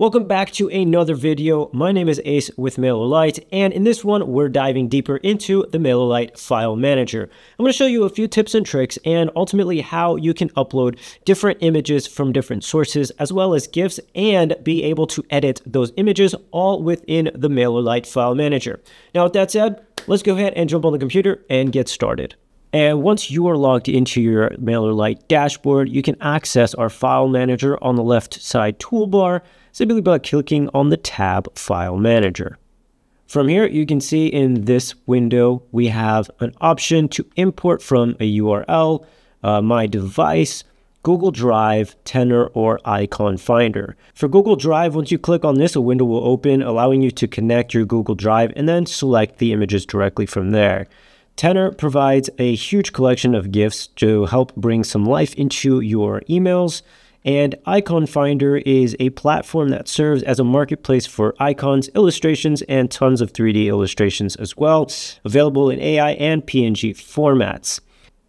Welcome back to another video. My name is Ace with MailerLite, and in this one, we're diving deeper into the MailerLite File Manager. I'm going to show you a few tips and tricks, and ultimately how you can upload different images from different sources, as well as GIFs, and be able to edit those images all within the MailerLite File Manager. Now, with that said, let's go ahead and jump on the computer and get started. And once you are logged into your MailerLite dashboard, you can access our file manager on the left side toolbar simply by clicking on the tab File Manager. From here, you can see in this window, we have an option to import from a URL, uh, my device, Google Drive, Tenor, or Iconfinder. For Google Drive, once you click on this, a window will open, allowing you to connect your Google Drive and then select the images directly from there. Tenor provides a huge collection of GIFs to help bring some life into your emails. And Iconfinder is a platform that serves as a marketplace for icons, illustrations, and tons of 3D illustrations as well, available in AI and PNG formats.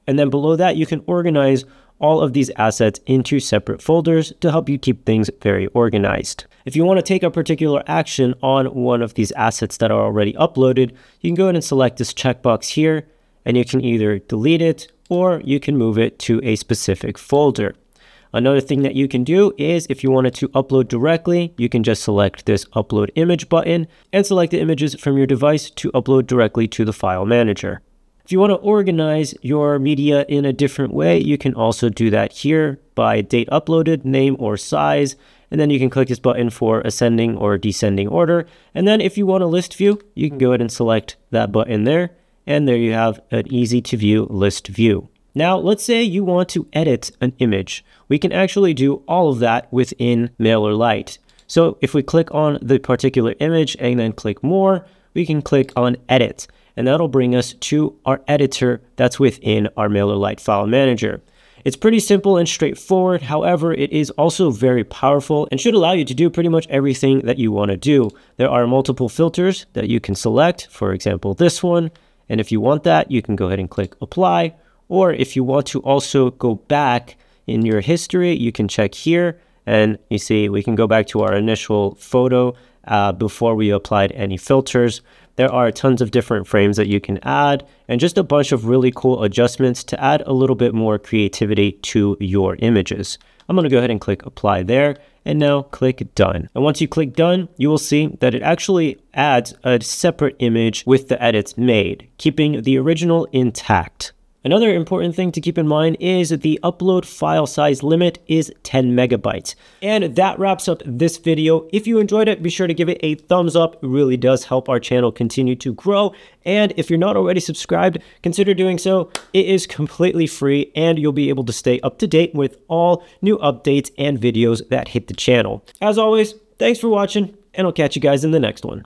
And then below that, you can organize all of these assets into separate folders to help you keep things very organized. If you want to take a particular action on one of these assets that are already uploaded, you can go ahead and select this checkbox here, and you can either delete it or you can move it to a specific folder. Another thing that you can do is if you wanted to upload directly, you can just select this upload image button and select the images from your device to upload directly to the file manager. If you want to organize your media in a different way, you can also do that here by date uploaded, name or size, and then you can click this button for ascending or descending order. And then if you want a list view, you can go ahead and select that button there, and there you have an easy to view list view. Now, let's say you want to edit an image. We can actually do all of that within MailerLite. So if we click on the particular image and then click more, we can click on edit and that'll bring us to our editor that's within our MailerLite file manager. It's pretty simple and straightforward, however, it is also very powerful and should allow you to do pretty much everything that you want to do. There are multiple filters that you can select, for example, this one, and if you want that, you can go ahead and click apply, or if you want to also go back in your history, you can check here, and you see we can go back to our initial photo uh, before we applied any filters. There are tons of different frames that you can add and just a bunch of really cool adjustments to add a little bit more creativity to your images. I'm going to go ahead and click apply there and now click done. And once you click done, you will see that it actually adds a separate image with the edits made, keeping the original intact. Another important thing to keep in mind is that the upload file size limit is 10 megabytes. And that wraps up this video. If you enjoyed it, be sure to give it a thumbs up. It really does help our channel continue to grow. And if you're not already subscribed, consider doing so. It is completely free and you'll be able to stay up to date with all new updates and videos that hit the channel. As always, thanks for watching and I'll catch you guys in the next one.